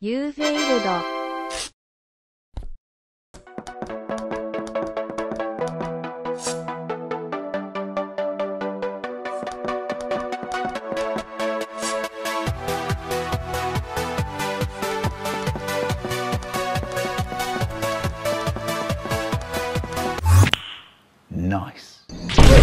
ユーフェイルド。Nice.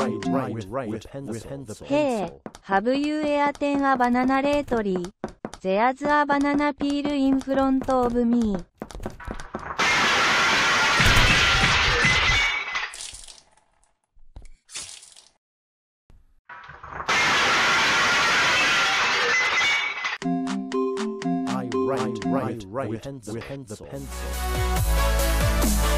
I write, write, with, with, pencil. with. Hey, have you eaten a banana lately? There's a banana peel in front of me. I write, write, write with, pencil. with pencil. The pencil.